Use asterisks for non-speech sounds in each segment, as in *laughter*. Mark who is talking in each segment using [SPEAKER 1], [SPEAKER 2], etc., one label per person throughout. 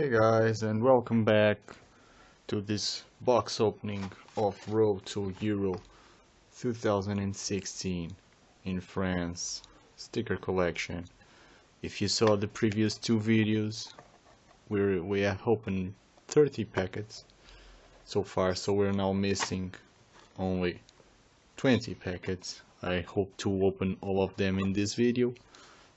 [SPEAKER 1] Hey guys and welcome back to this box opening of Road to Euro 2016 in France sticker collection. If you saw the previous two videos we we have opened 30 packets so far so we're now missing only 20 packets. I hope to open all of them in this video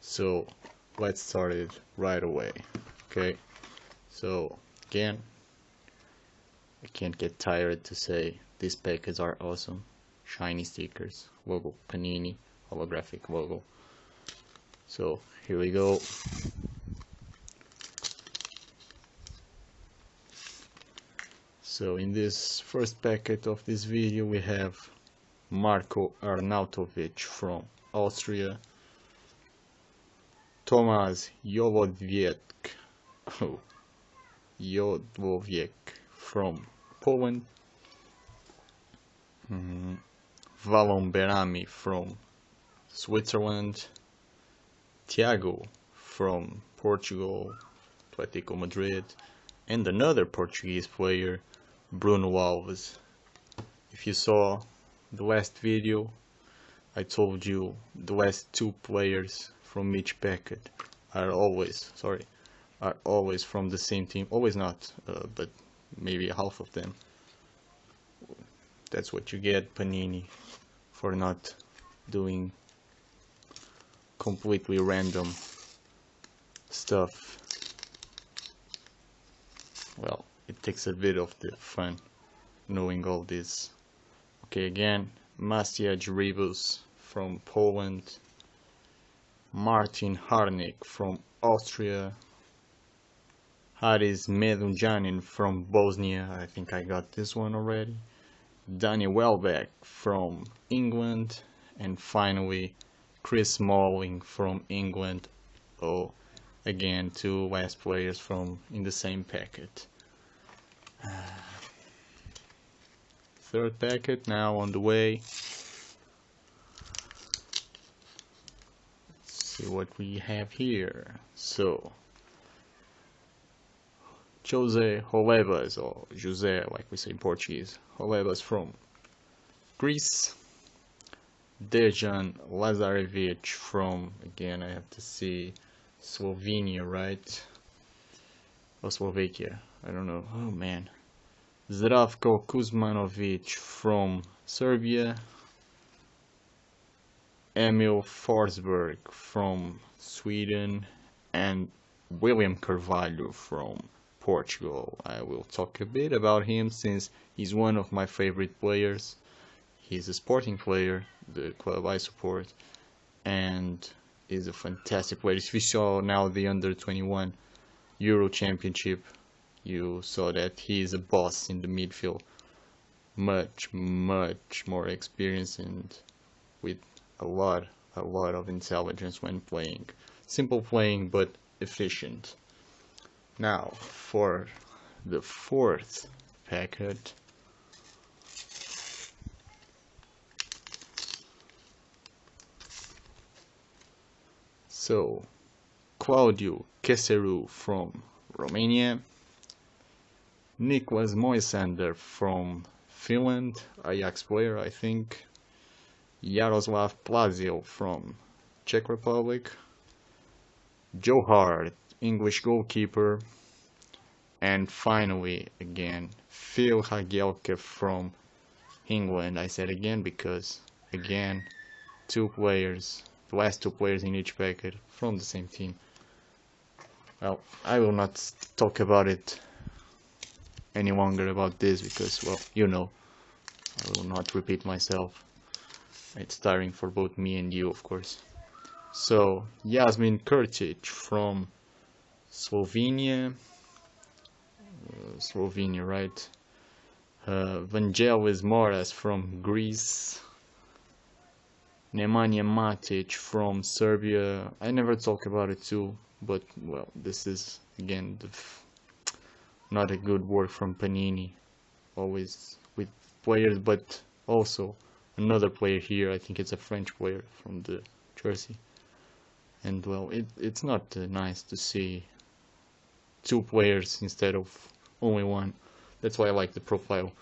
[SPEAKER 1] so let's start it right away okay so again I can't get tired to say these packets are awesome. Shiny stickers logo panini holographic logo so here we go. So in this first packet of this video we have Marko Arnautovic from Austria Tomasz Jodłowiec *laughs* oh, Jodłowiec from Poland. Mhm. Valon Behrami from Switzerland. Thiago from Portugal Atletico Madrid. And another Portuguese player Bruno Alves. If you saw the last video I told you the last two players from each packet are always sorry are always from the same team. Always not uh, but maybe half of them. That's what you get Panini for not doing completely random stuff. Well it takes a bit of the fun knowing all this. Okay again Maciej Rybus from Poland. Martin Harnik from Austria, Haris Medunjanin from Bosnia, I think I got this one already, Danny Welbeck from England, and finally Chris Smalling from England. Oh, again, two last players from in the same packet. *sighs* Third packet now on the way. Let's see what we have here. So, Jose Holebas, or Jose, like we say in Portuguese, Holebas from Greece. Dejan Lazarevic from, again, I have to see, Slovenia, right? Or Slovakia, I don't know. Oh man. Zdravko Kuzmanovic from Serbia. Emil Forsberg from Sweden and William Carvalho from Portugal. I will talk a bit about him since he's one of my favorite players. He's a sporting player, the club I support, and is a fantastic player. If you saw now the under 21 Euro Championship, you saw that he is a boss in the midfield. Much, much more experienced and with a lot, a lot of intelligence when playing. Simple playing, but efficient. Now, for the fourth packet, So, Claudio Keseru from Romania, Niklas Moisander from Finland, Ajax player I think, Jaroslav Plašil from Czech Republic, Joe Hart, English goalkeeper, and finally, again, Phil Jagielka from England. I said again because, again, two players, the last two players in each packet from the same team. Well, I will not talk about it any longer about this because, well, you know, I will not repeat myself. It's tiring for both me and you, of course. So, Jasmin Kurtic from Slovenia. Uh, Slovenia, right? Uh, Vangelis Moras from Greece. Nemanja Matic from Serbia. I never talk about it too, but well, this is again not a good work from Panini. Always with players, but also another player here. I think it's a French player from the jersey. And well, it, it's not uh, nice to see two players instead of only one. That's why I like the profile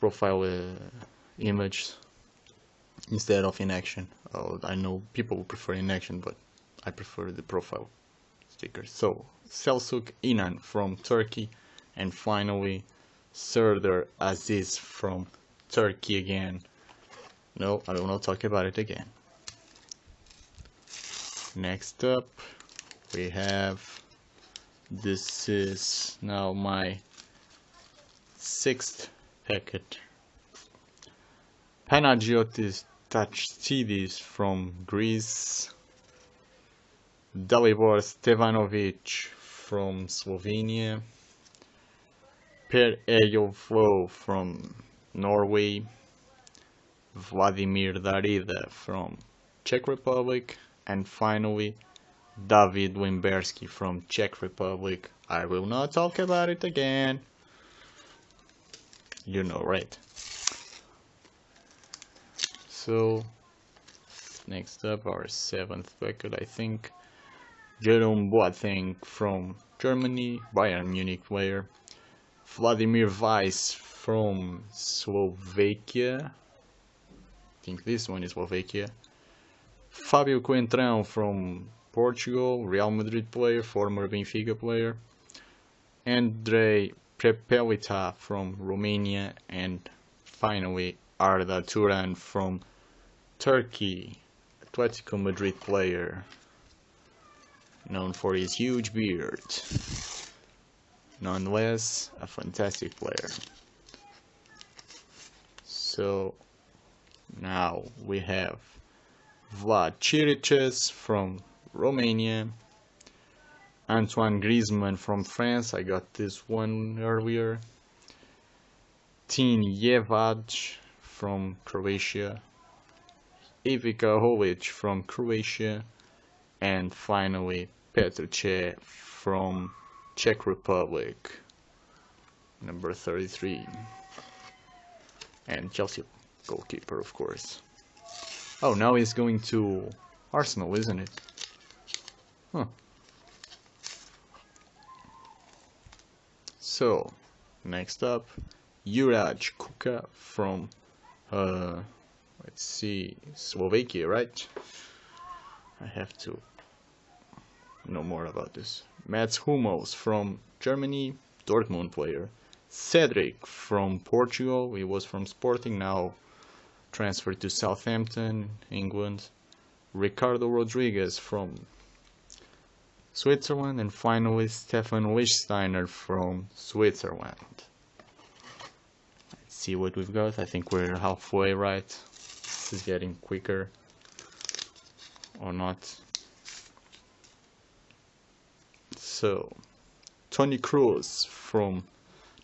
[SPEAKER 1] profile uh, image instead of in action. Oh, I know people prefer in action, but I prefer the profile sticker. So Selçuk Inan from Turkey, and finally Serdar Aziz from Turkey again. No, I will not talk about it again. Next up, we have this is now my sixth packet. Panagiotis Tachtsidis from Greece. Dalibor Stevanovic from Slovenia. Per Flo from Norway. Vladimir Darida from Czech Republic. And finally, David Limberský from Czech Republic. I will not talk about it again. You know, right? So, next up, our seventh record, I think. Jerome Boateng from Germany, Bayern Munich player. Vladimir Weiss from Slovakia. I think this one is Slovakia. Fabio Coentrão from Portugal, Real Madrid player, former Benfica player. Andrei Prepelita from Romania, and finally Arda Turan from Turkey, Atletico Madrid player, known for his huge beard. Nonetheless, a fantastic player. So now we have Vlad Chiriches from Romania, Antoine Griezmann from France, I got this one earlier, Tin Jedvaj from Croatia, Ivica Olić from Croatia, and finally Petr Cech from Czech Republic, number 33, and Chelsea goalkeeper, of course. Oh, now he's going to Arsenal, isn't it? Huh. So, next up, Juraj Kucka from, uh, let's see, Slovakia, right? I have to know more about this. Mats Hummels from Germany, Dortmund player. Cedric from Portugal, he was from Sporting, now transferred to Southampton, England. Ricardo Rodriguez from Switzerland, and finally Stephan Lichtsteiner from Switzerland. Let's see what we've got. I think we're halfway right. This is getting quicker or not. So, Toni Kroos from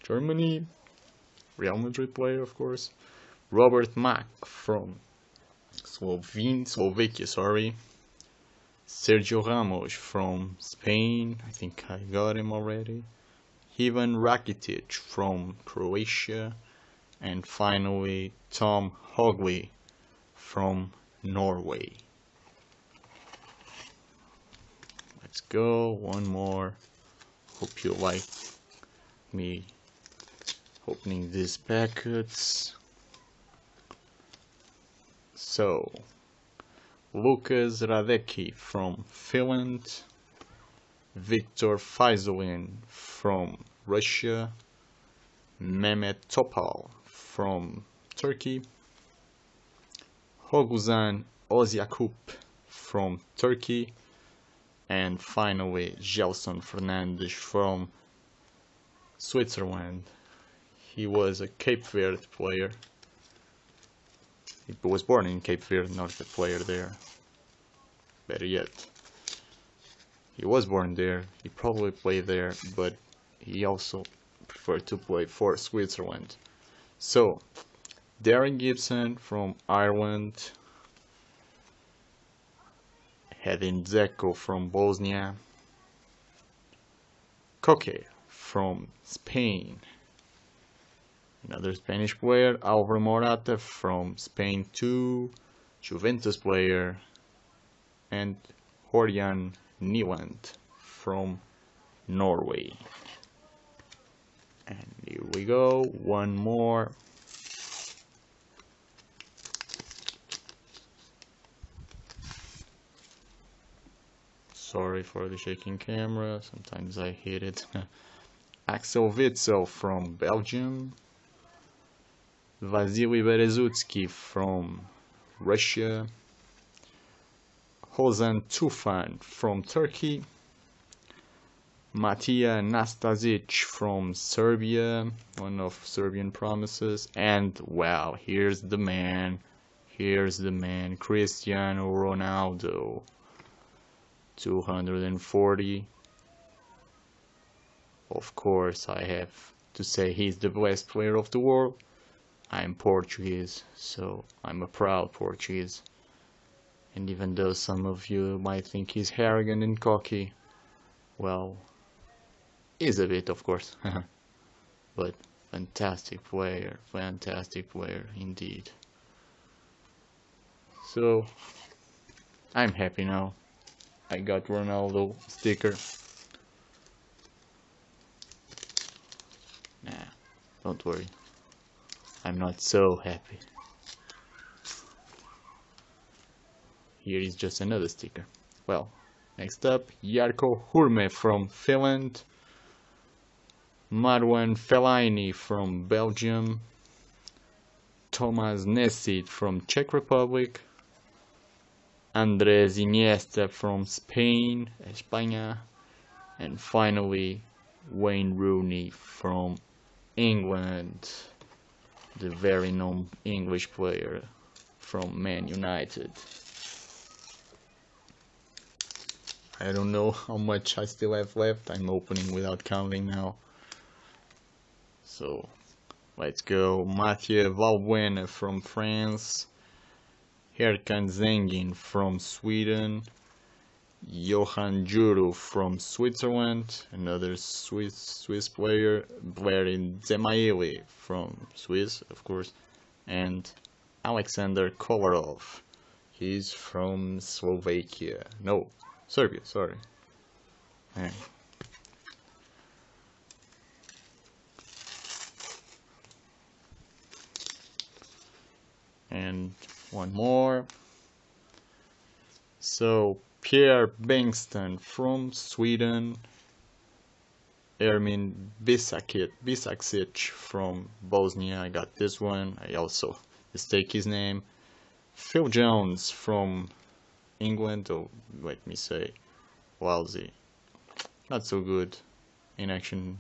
[SPEAKER 1] Germany, Real Madrid player, of course. Robert Mak from Slovene, Slovakia, sorry. Sergio Ramos from Spain, I think I got him already. Ivan Rakitic from Croatia. And finally, Tom Høgli from Norway. Let's go, one more. Hope you like me opening these packets. So, Lukas Hradecky from Finland, Viktor Fayzulin from Russia, Mehmet Topal from Turkey, Oğuzhan Özyakup from Turkey, and finally Gelson Fernandes from Switzerland. He was a Cape Verde player he was born in Cape Verde, not a player there. Better yet. He was born there, he probably played there, but he also preferred to play for Switzerland. So, Darren Gibson from Ireland, Edin Dzeko from Bosnia, Koke from Spain, Another Spanish player, Alvaro Morata from Spain too, Juventus player, and Ørjan Nyland from Norway. And here we go, one more. Sorry for the shaking camera, sometimes I hit it. *laughs* Axel Witsel from Belgium. Vasily Berezutsky from Russia. Ozan Tufan from Turkey. Matija Nastasic from Serbia, one of Serbian promises. And wow, here's the man. Here's the man, Cristiano Ronaldo. 240. Of course, I have to say he's the best player of the world. I'm Portuguese, so I'm a proud Portuguese. And even though some of you might think he's arrogant and cocky, well, is a bit, of course. *laughs* but fantastic player, fantastic player indeed. So, I'm happy now. I got Ronaldo sticker. Nah, don't worry. I'm not so happy. Here is just another sticker. Well, next up, Jarkko Hurme from Finland. Marouane Fellaini from Belgium, Thomas Necid from Czech Republic, Andres Iniesta from Spain, España, and finally Wayne Rooney from England, the very known English player from Man United. I don't know *laughs* how much I still have left, I'm opening without counting now. So let's go. Mathieu Valbuena from France. Erkan Zengin from Sweden. Johan Djourou from Switzerland, another Swiss Swiss player, Blerim Dzemaili from Swiss, of course, and Alexander Kolarov. He's from Slovakia. No, Serbia, sorry. and one more so Pierre Bengtsson from Sweden Ermin Bičakčić from Bosnia I got this one I also mistake his name. Phil Jones from England or let me say Walsey. Not so good in action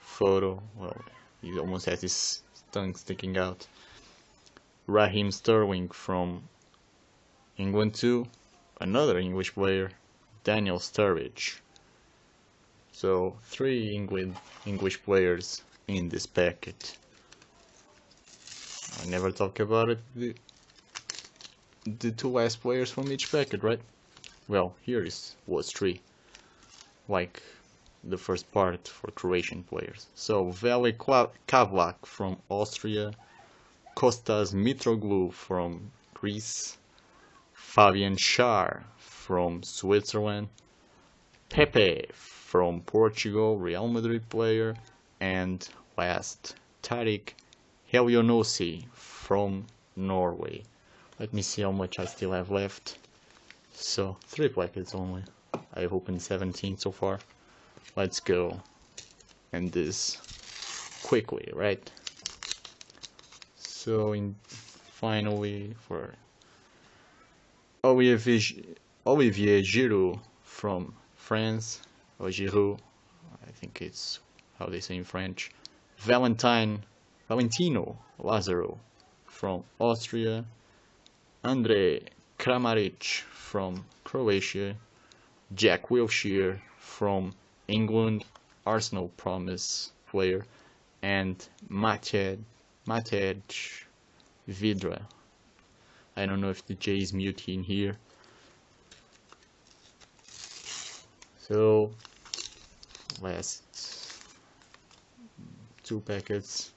[SPEAKER 1] photo. Well he almost has his tongue sticking out. Raheem Sterling from England too. Another English player, Daniel Sturridge. So three England English players in this packet. I never talk about it. The, the two last players from each packet, right? Well, here is was three. Like the first part for Croatian players. So Veli Kavlak from Austria, Kostas Mitroglou from Greece, Fabian Schär from Switzerland, Pepe from Portugal, Real Madrid player, and last Tarik Elyounoussi from Norway. Let me see how much I still have left. So, three packets only. I've opened 17 so far. Let's go. And this quickly, right? So in finally for Olivier, Giroud from France, or Giroud, I think it's how they say in French. Valentine, Valentino Lazaro from Austria. Andre Kramaric from Croatia. Jack Wilshere from England, Arsenal promise player. And Matej Matej Vydra. I don't know if the J is muted in here. So, last two packets.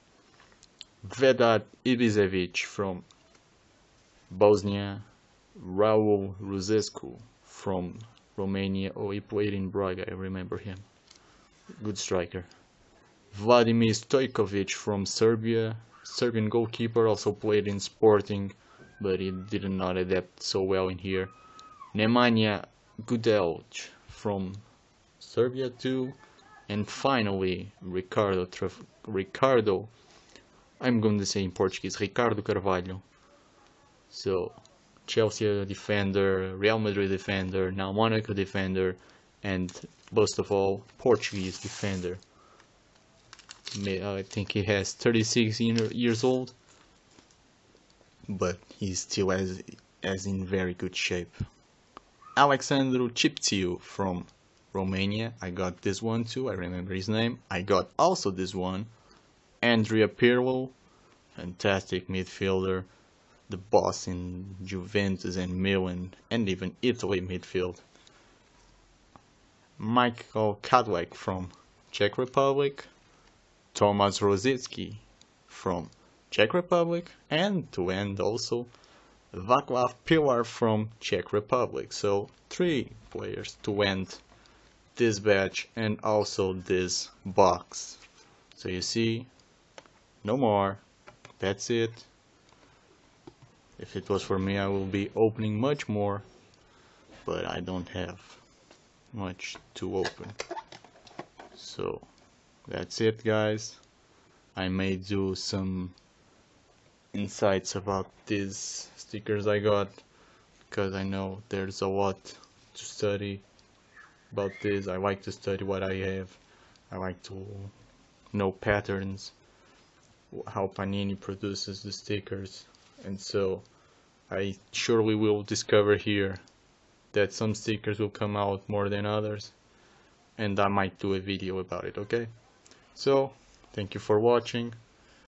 [SPEAKER 1] Vedad Ibisevic from Bosnia. Raul Rusescu from Romania. Oh, he played in Braga, I remember him. good striker. Vladimir Stojkovic from Serbia, Serbian goalkeeper, also played in Sporting, but he did not adapt so well in here. Nemanja Gudelj from Serbia too, and finally Ricardo Tref Ricardo. I'm going to say in Portuguese Ricardo Carvalho. So Chelsea defender, Real Madrid defender, now Monaco defender, and most of all Portuguese defender. I think he has 36 years old, but he's still as as in very good shape. Alexandru Chipciu from Romania. I got this one too. I remember his name. I got also this one. Andrea Pirlo, fantastic midfielder, the boss in Juventus and Milan and even Italy midfield. Michael Kadlec from Czech Republic, Tomas Rosický from Czech Republic and to end also Vaclav Pilar from Czech Republic. So three players to end this batch and also this box. So you see, no more. That's it. If it was for me, I will be opening much more, but I don't have much to open. So that's it guys I may do some insights about these stickers I got because I know there's a lot to study about this. I like to study what I have. I like to know patterns how Panini produces the stickers. And so I surely will discover here that some stickers will come out more than others and I might do a video about it okay? So, thank you for watching.